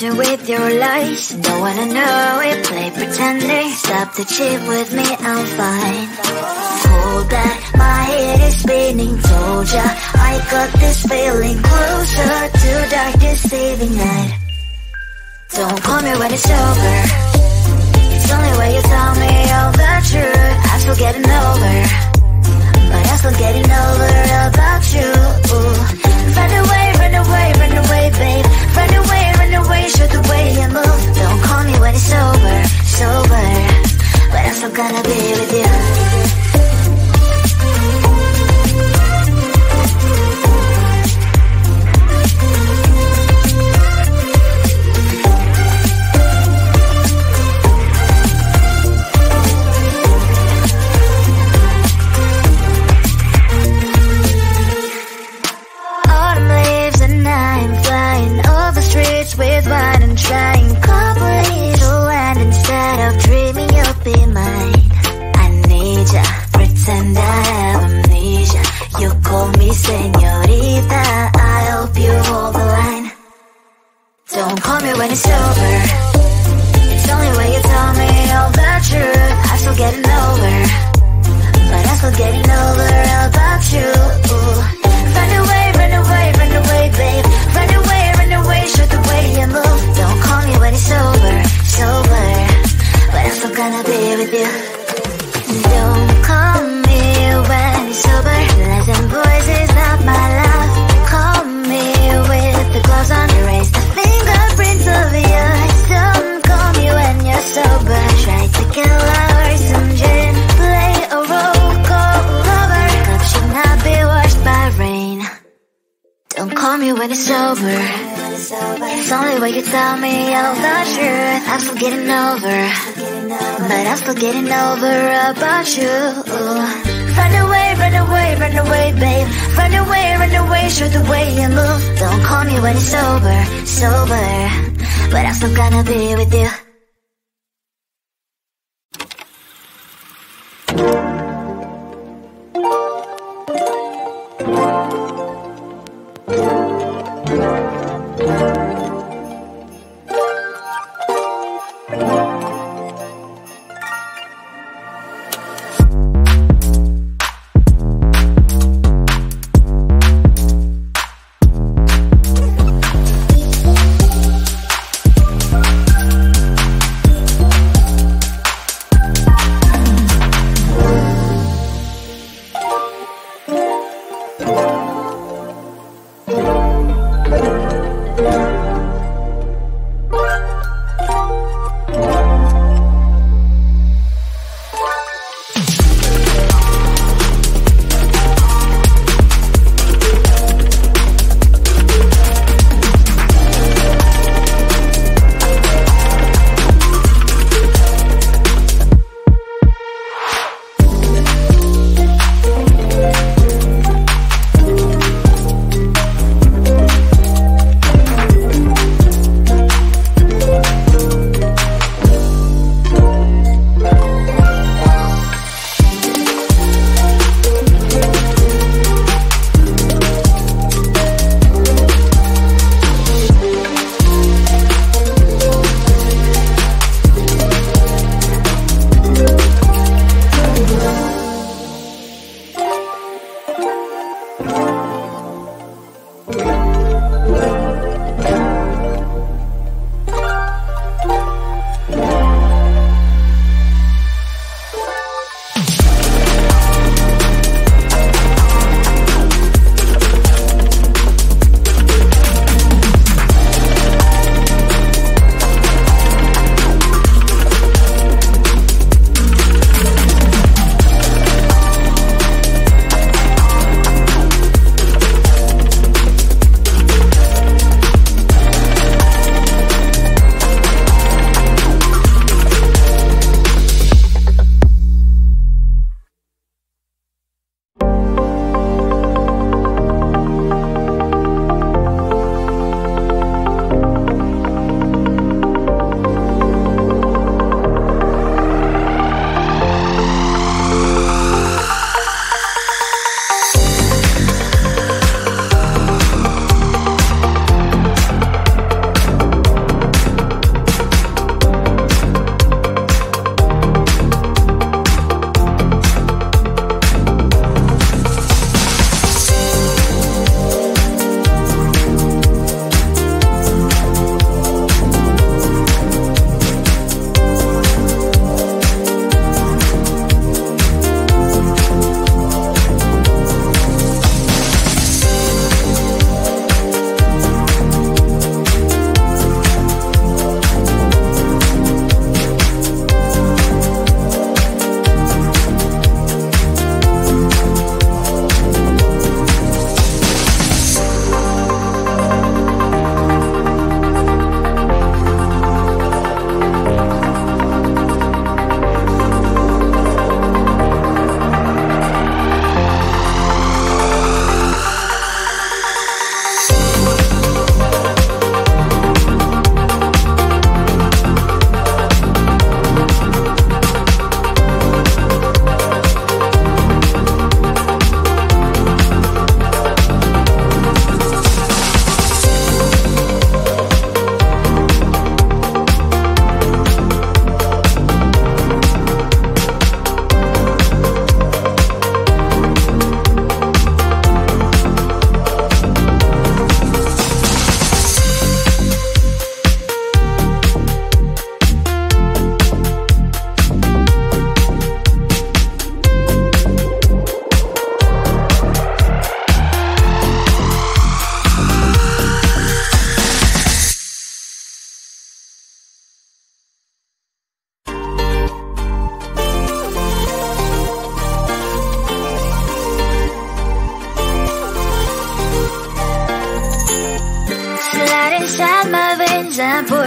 poison with your lies. Don't wanna know it, play pretending. Stop the cheat with me, I'm fine. Hold back, my head is spinning. Told ya, I got this feeling. Closer to dark deceiving night. Don't call me when it's over. It's only when you tell me all the truth. I'm still getting over. But I'm still getting over about you. Run away, run away, run away, babe. Run away, show the way you move. Don't call me when it's over, sober. But I'm still gonna be with you call señorita, I hope you hold the line. Don't call me when it's over. It's only when you tell me all the truth. I'm still getting over. But I'm still getting over about you Run away, run away, run away, babe Run away, run away, the way you move Don't call me when it's But I'm still gonna be with you you tell me all the truth I'm still getting over. But I'm still getting over about you. Run away, run away, run away, babe. Run away, run away, show the way you move. Don't call me when it's over, sober. But I'm still gonna be with you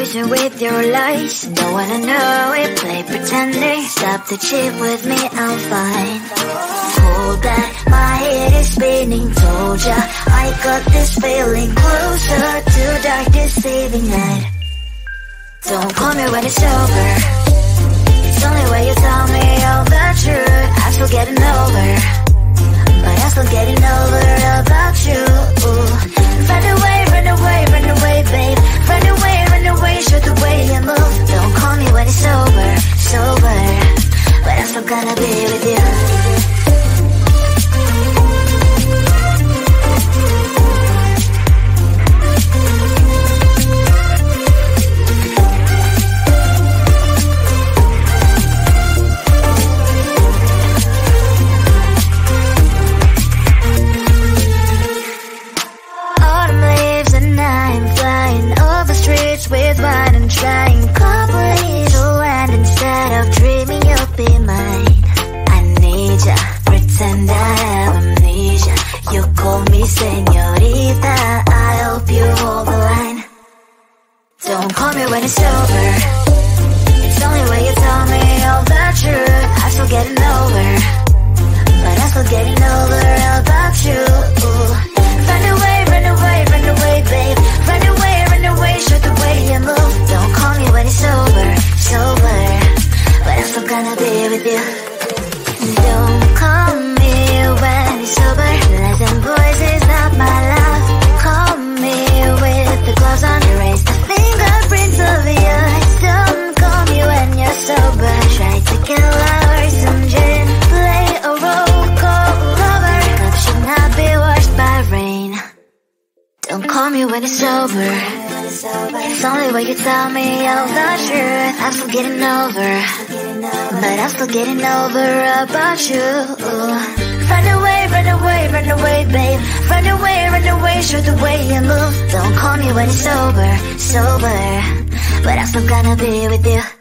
losing with your lies. Don't wanna know it, play pretending Stop the cheat with me, I'm fine. Hold that, my head is spinning Told ya, I got this feeling Closer to dark deceiving night. Don't call me when it's over. It's only when you tell me all the truth. I'm still getting over. But I'm still getting over about you streets with wine and trying complete land instead of dreaming you'll be mine. I need ya, pretend I have amnesia. You call me señorita, I hope you hold the line. Don't call me when it's over. It's only when you tell me all the truth. I'm still getting over. But I'm still getting over Me when it's over. It's only when you tell me all the truth. I'm still getting over. But I'm still getting over about you. Run away, run away, run away, babe. Run away, run away, show the way you move. Don't call me when it's over, sober But I'm still gonna be with you